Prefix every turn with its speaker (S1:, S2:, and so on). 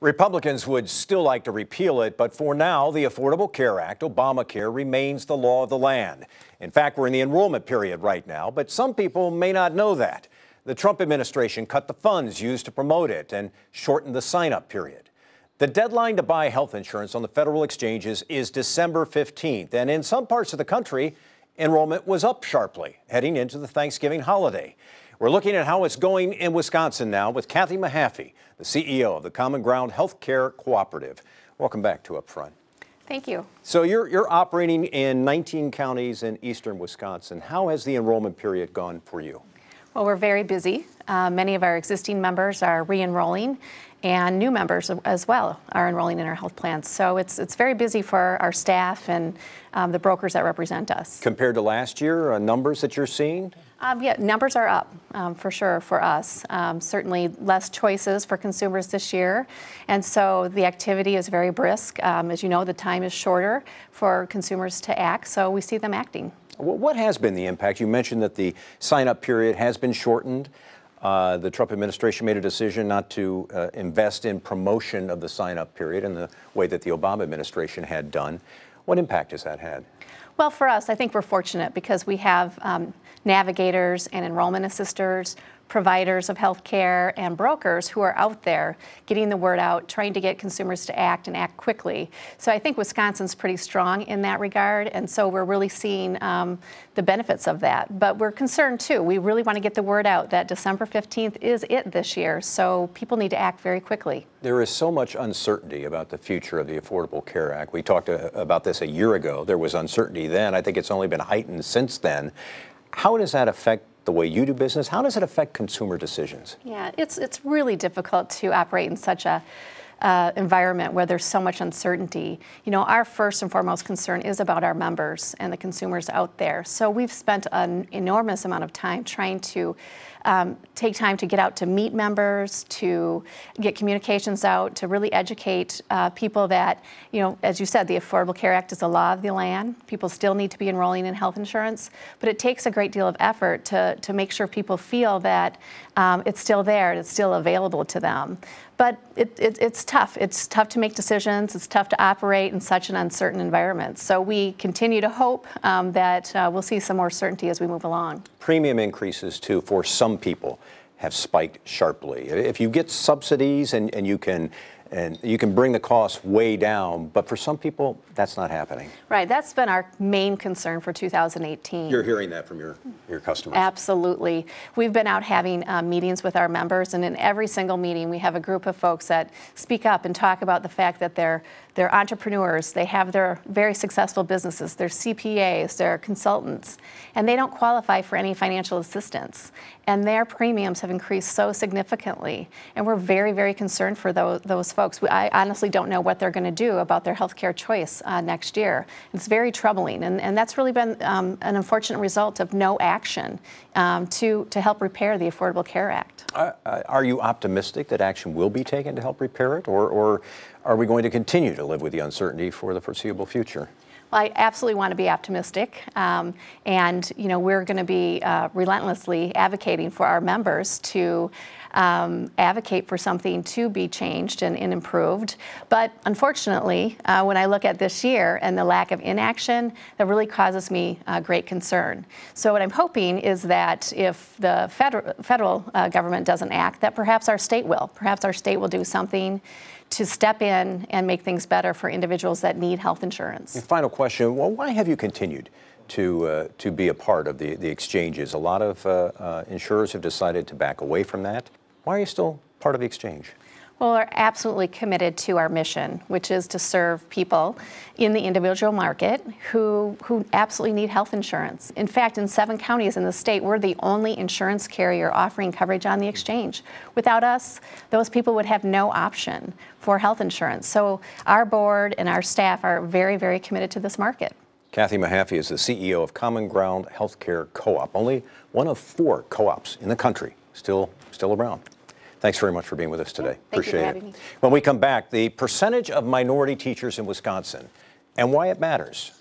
S1: Republicans would still like to repeal it, but for now, the Affordable Care Act, Obamacare, remains the law of the land. In fact, we're in the enrollment period right now, but some people may not know that. The Trump administration cut the funds used to promote it and shortened the sign up period. The deadline to buy health insurance on the federal exchanges is December 15th, and in some parts of the country, enrollment was up sharply heading into the Thanksgiving holiday. We're looking at how it's going in Wisconsin now with Cathy Mahaffey, the CEO of the Common Ground Healthcare Cooperative. Welcome back to Upfront.
S2: Thank you.
S1: So you're, you're operating in 19 counties in eastern Wisconsin. How has the enrollment period gone for you?
S2: Well, we're very busy. Uh, many of our existing members are re-enrolling, and new members as well are enrolling in our health plans. So it's it's very busy for our staff and um, the brokers that represent us.
S1: Compared to last year, uh, numbers that you're seeing?
S2: Um, yeah, numbers are up um, for sure for us. Um, certainly less choices for consumers this year, and so the activity is very brisk. Um, as you know, the time is shorter for consumers to act, so we see them acting.
S1: What has been the impact? You mentioned that the sign-up period has been shortened. Uh, the Trump administration made a decision not to uh, invest in promotion of the sign-up period in the way that the Obama administration had done. What impact has that had?
S2: Well, for us, I think we're fortunate because we have um, navigators and enrollment assisters providers of health care and brokers who are out there getting the word out, trying to get consumers to act and act quickly. So I think Wisconsin's pretty strong in that regard, and so we're really seeing um, the benefits of that. But we're concerned too. We really want to get the word out that December 15th is it this year, so people need to act very quickly.
S1: There is so much uncertainty about the future of the Affordable Care Act. We talked uh, about this a year ago. There was uncertainty then. I think it's only been heightened since then. How does that affect the way you do business? How does it affect consumer decisions?
S2: Yeah, it's it's really difficult to operate in such a uh, environment where there's so much uncertainty. You know, our first and foremost concern is about our members and the consumers out there. So we've spent an enormous amount of time trying to um, take time to get out to meet members, to get communications out, to really educate uh, people that, you know, as you said, the Affordable Care Act is a law of the land. People still need to be enrolling in health insurance, but it takes a great deal of effort to, to make sure people feel that um, it's still there, and it's still available to them. But it, it, it's tough. It's tough to make decisions. It's tough to operate in such an uncertain environment. So we continue to hope um, that uh, we'll see some more certainty as we move along.
S1: Premium increases, too, for some people have spiked sharply. If you get subsidies and, and you can and you can bring the cost way down, but for some people, that's not happening.
S2: Right, that's been our main concern for 2018.
S1: You're hearing that from your, your customers?
S2: Absolutely. We've been out having uh, meetings with our members, and in every single meeting, we have a group of folks that speak up and talk about the fact that they're, they're entrepreneurs, they have their very successful businesses, they're CPAs, they're consultants, and they don't qualify for any financial assistance. And their premiums have increased so significantly, and we're very, very concerned for those, those folks. I honestly don't know what they're going to do about their health care choice uh, next year. It's very troubling, and, and that's really been um, an unfortunate result of no action um, to, to help repair the Affordable Care Act.
S1: Uh, are you optimistic that action will be taken to help repair it, or, or are we going to continue to live with the uncertainty for the foreseeable future?
S2: Well, I absolutely want to be optimistic, um, and you know we're going to be uh, relentlessly advocating for our members to um, advocate for something to be changed and, and improved. But unfortunately, uh, when I look at this year and the lack of inaction, that really causes me uh, great concern. So what I'm hoping is that if the federal, federal uh, government doesn't act, that perhaps our state will. Perhaps our state will do something to step in and make things better for individuals that need health insurance.
S1: And final question, well, why have you continued to, uh, to be a part of the, the exchanges? A lot of uh, uh, insurers have decided to back away from that. Why are you still part of the exchange?
S2: Well, we're absolutely committed to our mission, which is to serve people in the individual market who, who absolutely need health insurance. In fact, in seven counties in the state, we're the only insurance carrier offering coverage on the exchange. Without us, those people would have no option for health insurance. So our board and our staff are very, very committed to this market.
S1: Cathy Mahaffey is the CEO of Common Ground Healthcare Co-op, only one of four co-ops in the country still, still around. Thanks very much for being with us today.
S2: Thank
S1: Appreciate
S2: it. Me.
S1: When we come back, the percentage of minority teachers in Wisconsin and why it matters.